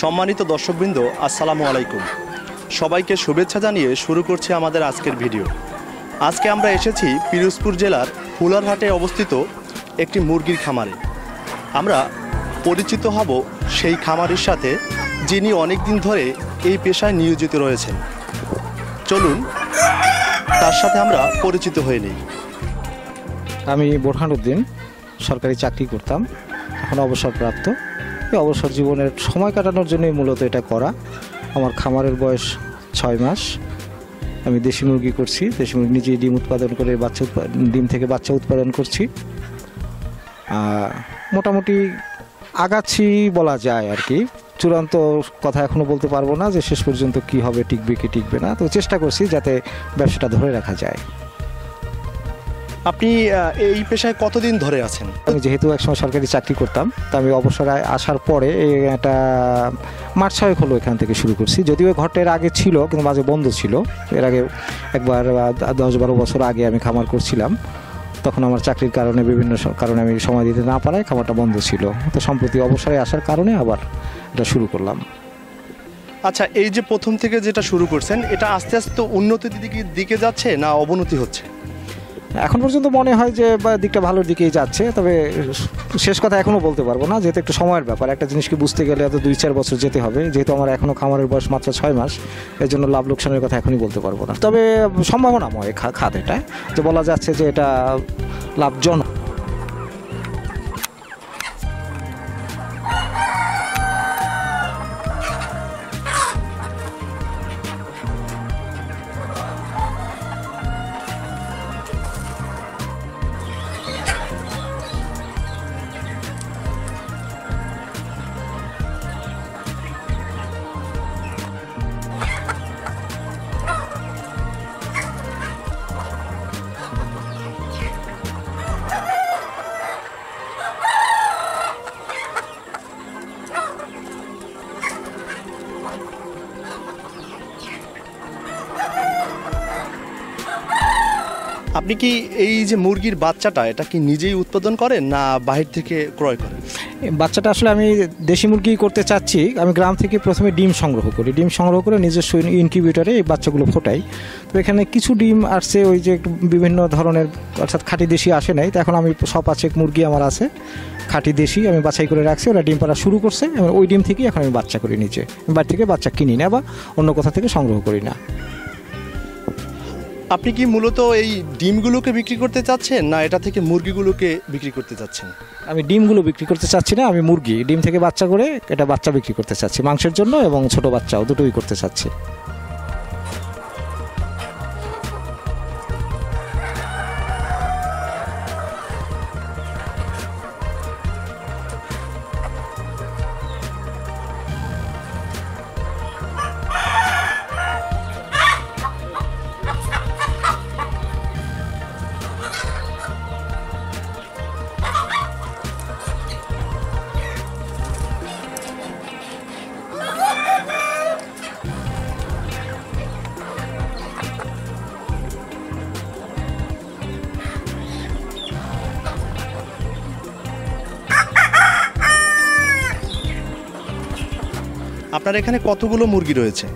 সম্মানিত দর্শকবৃন্দ, আসসালামু আলাইকুম। সবাইকে শুভেচ্ছা জানিয়ে শুরু করছি আমাদের আজকের ভিডিও। আজকে আমরা এসেছি পিরোজপুর জেলার ফুলারহাটে অবস্থিত একটি মুরগির খামারে। আমরা পরিচিত হব সেই খামারের সাথে, যিনি অনেক দিন ধরে এই পেশায় নিয়োজিত রয়েছেন। চলুন, তার সাথে আমরা পরিচিত হয়ে নিই। আমি বোরহানুদ্দিন সরকারি চাকরি করতাম, এখন অবসরপ্রাপ্ত। অবসর জীবনের সময় কাটানোর জন্যই মূলত এটা করা। আমার খামারের বয়স ছয় মাস। আমি দেশি মুরগি করছি, দেশি মুরগি নিজেই ডিম উৎপাদন করে বাচ্চা ডিম থেকে বাচ্চা উৎপাদন করছি। মোটামুটি আগাচ্ছি বলা যায় আর কি। চূড়ান্ত কথা এখনও বলতে পারব না যে শেষ পর্যন্ত কি হবে, টিকবে কি টিকবে না। তো চেষ্টা করছি যাতে ব্যবসাটা ধরে রাখা যায়। আপনি এই পেশায় কতদিন ধরে আছেন? আমি যেহেতু একসময় সরকারি চাকরি করতাম তো আমি অবসরে আসার পরে একটা মাস ছয়েক হলো এখান থেকে শুরু করছি। যদিও ঘরটা এর আগে ছিল কিন্তু মাঝে বন্ধ ছিল। এর আগে একবার দশ বারো বছর আগে আমি খামার করছিলাম। তখন আমার চাকরির কারণে বিভিন্ন কারণে আমি সময় দিতে না পারায় খামারটা বন্ধ ছিল। তো সম্প্রতি অবসরে আসার কারণে আবার এটা শুরু করলাম। আচ্ছা এই যে প্রথম থেকে যেটা শুরু করছেন এটা আস্তে আস্তে উন্নতির দিকে দিকে যাচ্ছে না অবনতি হচ্ছে? এখন পর্যন্ত মনে হয় যে দিকটা ভালোর দিকেই যাচ্ছে, তবে শেষ কথা এখনও বলতে পারব না, যেহেতু একটু সময়ের ব্যাপার। একটা জিনিসকে বুঝতে গেলে হয়তো দুই চার বছর যেতে হবে, যেহেতু আমার এখনও খামারের বয়স মাত্র ছয় মাস, এর জন্য লাভ লোকসানের কথা এখনই বলতে পারব না। তবে সম্ভাবনাময় খাত এটা, যে বলা যাচ্ছে যে এটা লাভজনক। আপনি কি এই যে মুরগির বাচ্চাটা, এটা কি নিজেই উৎপাদন করেন না বাহির থেকে ক্রয় করেন? বাচ্চাটা আসলে আমি দেশি মুরগি করতে চাচ্ছি। আমি গ্রাম থেকে প্রথমে ডিম সংগ্রহ করি। ডিম সংগ্রহ করে নিজস্ব ইনকিউবেটরে এই বাচ্চাগুলো ফোটাই। তো এখানে কিছু ডিম আসছে, ওই যে বিভিন্ন ধরনের, অর্থাৎ খাঁটি দেশি আসে নাই। তো এখন আমি সব আছে মুরগি আমার আছে, খাঁটি দেশি আমি বাছাই করে রাখছি। ওরা ডিম পাড়া শুরু করছে এবং ওই ডিম থেকেই এখন আমি বাচ্চা করি নিচে বাড়ি থেকে বাচ্চা কিনি না বা অন্য কোথা থেকে সংগ্রহ করি না। আপনি কি মূলত এই ডিমগুলোকে বিক্রি করতে চাচ্ছেন, না এটা থেকে মুরগিগুলোকে বিক্রি করতে চাচ্ছেন? আমি ডিমগুলো বিক্রি করতে চাচ্ছি না, আমি মুরগি। ডিম থেকে বাচ্চা করে এটা বাচ্চা বিক্রি করতে চাচ্ছি, মাংসের জন্য এবং ছোট বাচ্চাও, দুটোই করতে চাচ্ছি। আপনার এখানে কতগুলো মুরগি রয়েছে?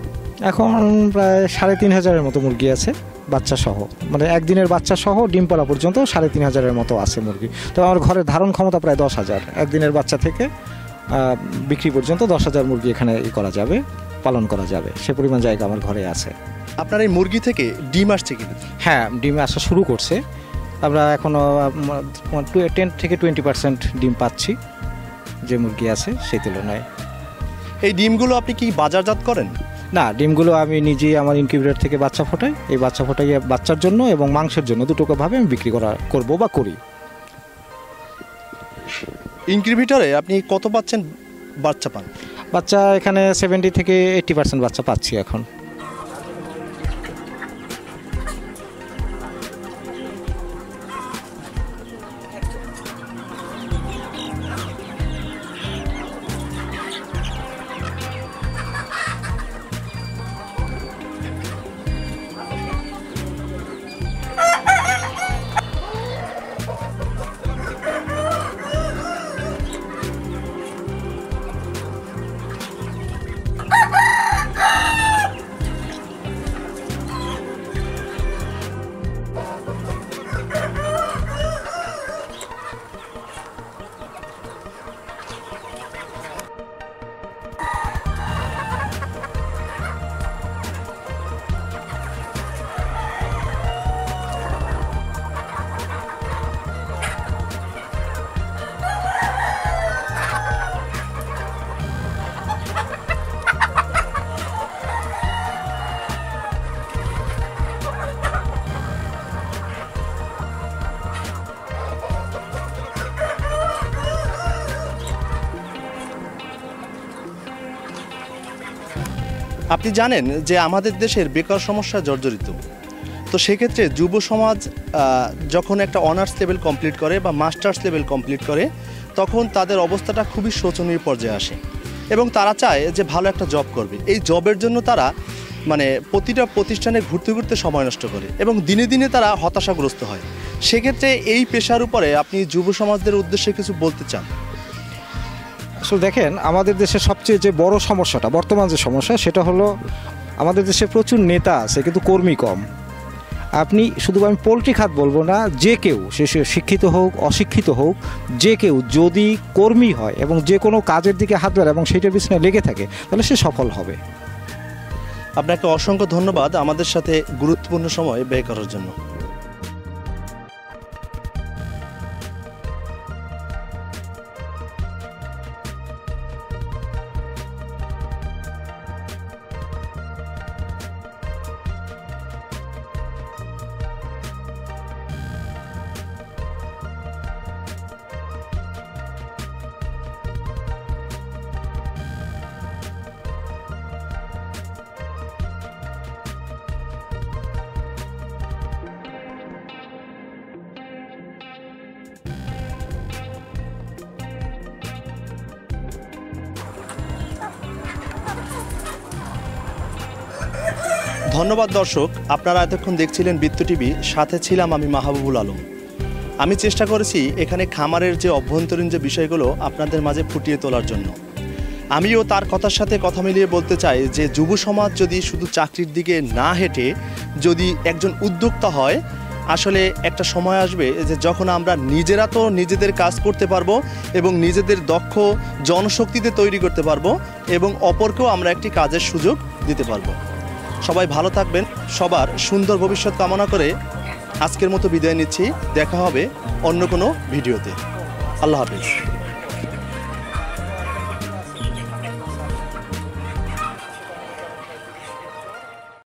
এখন প্রায় সাড়ে তিন হাজারের মতো মুরগি আছে বাচ্চা সহ। মানে একদিনের বাচ্চা সহ ডিম পাড়া পর্যন্ত সাড়ে তিন হাজারের মতো আছে মুরগি। তো আমার ঘরের ধারণ ক্ষমতা প্রায় দশ হাজার। একদিনের বাচ্চা থেকে বিক্রি পর্যন্ত দশ হাজার মুরগি এখানে ই করা যাবে পালন করা যাবে। সে পরিমাণ জায়গা আমার ঘরে আছে। আপনার এই মুরগি থেকে ডিম আসছে কিনা? হ্যাঁ ডিম আসা শুরু করছে। আমরা এখনও টেন থেকে টোয়েন্টি পার্সেন্ট ডিম পাচ্ছি যে মুরগি আছে সেই তুলনায়। এই ডিমগুলো আপনি কি বাজারজাত করেন? না ডিমগুলো আমি নিজেই আমার ইনকিউবেটর থেকে বাচ্চা ফোটাই। এই বাচ্চা ফোটাই বাচ্চার জন্য এবং মাংসের জন্য দুটোকে ভাবে আমি বিক্রি করা করব বা করি। ইনকিউবেটরে আপনি কত পাচ্ছেন বাচ্চা পান? বাচ্চা এখানে সেভেন্টি থেকে এইটি পার্সেন্ট বাচ্চা পাচ্ছি এখন। আপনি জানেন যে আমাদের দেশের বেকার সমস্যা জর্জরিত। তো সেক্ষেত্রে যুব সমাজ যখন একটা অনার্স লেভেল কমপ্লিট করে বা মাস্টার্স লেভেল কমপ্লিট করে, তখন তাদের অবস্থাটা খুবই শোচনীয় পর্যায়ে আসে। এবং তারা চায় যে ভালো একটা জব করবে। এই জবের জন্য তারা মানে প্রতিটা প্রতিষ্ঠানে ঘুরতে ঘুরতে সময় নষ্ট করে এবং দিনে দিনে তারা হতাশাগ্রস্ত হয়। সেক্ষেত্রে এই পেশার উপরে আপনি যুব সমাজদের উদ্দেশ্যে কিছু বলতে চান? আসলে দেখেন, আমাদের দেশের সবচেয়ে যে বড় সমস্যাটা, বর্তমান যে সমস্যা, সেটা হলো আমাদের দেশে প্রচুর নেতা আছে, কিন্তু কর্মী কম। আপনি, শুধু আমি পোলট্রি খাত বলব না, যে কেউ, সে শিক্ষিত হোক, অশিক্ষিত হোক, যে কেউ যদি কর্মী হয় এবং যে কোনো কাজের দিকে হাত ধরে এবং সেইটার পিছনে লেগে থাকে, তাহলে সে সফল হবে। আপনাকে অসংখ্য ধন্যবাদ আমাদের সাথে গুরুত্বপূর্ণ সময় ব্যয় করার জন্য। ধন্যবাদ দর্শক, আপনারা এতক্ষণ দেখছিলেন বৃত্ত টিভি, সাথে ছিলাম আমি মাহবুবুল আলম। আমি চেষ্টা করেছি এখানে খামারের যে অভ্যন্তরীণ যে বিষয়গুলো আপনাদের মাঝে ফুটিয়ে তোলার জন্য। আমিও তার কথার সাথে কথা মিলিয়ে বলতে চাই যে, যুব সমাজ যদি শুধু চাকরির দিকে না হেঁটে যদি একজন উদ্যোক্তা হয়, আসলে একটা সময় আসবে যে যখন আমরা নিজেরা তো নিজেদের কাজ করতে পারব এবং নিজেদের দক্ষ জনশক্তিতে তৈরি করতে পারব এবং অপরকেও আমরা একটি কাজের সুযোগ দিতে পারব। সবাই ভালো থাকবেন, সবার সুন্দর ভবিষ্যৎ কামনা করে আজকের মতো বিদায় নিচ্ছি, দেখা হবে অন্য কোনো ভিডিওতে। আল্লাহ হাফিজ।